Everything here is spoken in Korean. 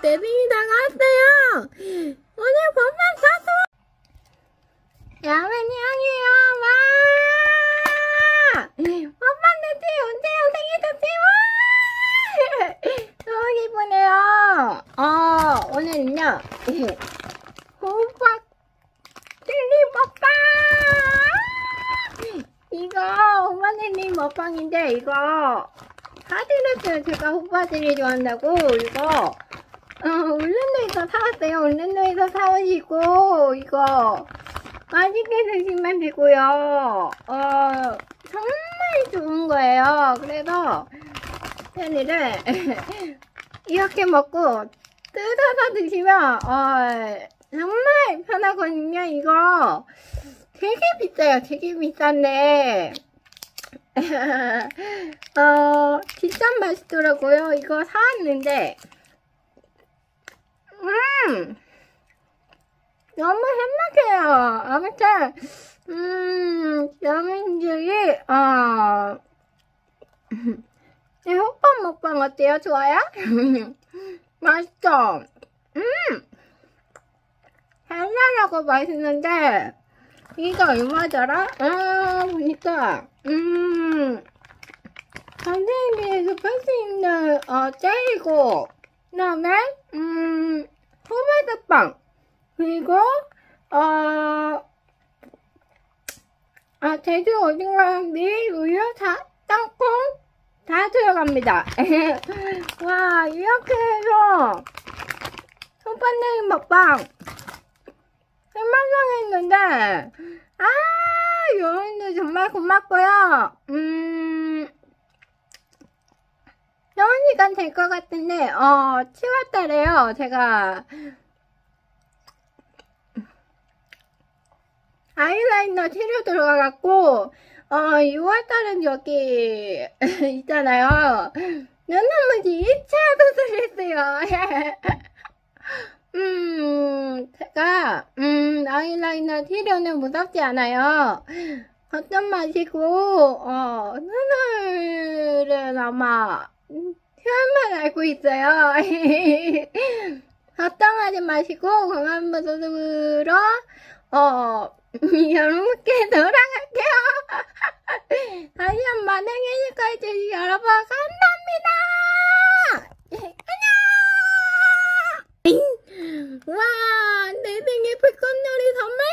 대생이 나갔어요. 오늘 본방 사수. 야맨이 형이에요. 와. 기쁘네요. 어, 오늘은요. 호박 젤리 먹방. 이거 호바젤리 먹방인데 이거 사드렸어요. 제가 호바젤리 좋아한다고 이거 어, 사왔어요. 울랜도에서 사오시고 이거 맛있게 드시면 되고요. 어, 정말 좋은 거예요. 그래서 젤리를 이렇게 먹고 뜯어서 드시면 어, 정말 편하거든요. 이거 되게 비싸요. 되게 비싼데 어, 진짜 맛있더라고요. 이거 사왔는데 음 너무 행복해요. 아무튼 음 여러분들이 어 이 호빵 먹방 어때요? 좋아요? 맛있죠? 음 달달하고 맛있는데 이거 얼마더라? 아 보니까 음 가게에서 팔수 있는 어 젤리고 그 다음에 음 호메드빵 그리고 어 아, 제주 어딘가 밀, 우유, 다, 땅콩 다 들어갑니다. 와, 이렇게 해서 손반내기 먹방 해만성했는데 아, 여러분들 정말 고맙고요. 음, 좋은 시간 될 것 같은데, 어, 7월달에요. 제가 아이라이너 치료 들어가갖고, 어, 6월달은 여기, 있잖아요. 눈한번지 2차 수술 했어요. 음, 제가, 음, 아이라이너 치료는 무섭지 않아요. 걱정 마시고, 어, 눈을은 아마, 표현만 알고 있어요. 걱정하지 마시고 건강 모습으로 어 여러분께 돌아갈게요. 다시 한번 행해니까 주신 여러분 감사합니다. 예, 안녕. 와, 내 생일 불꽃놀이 선물.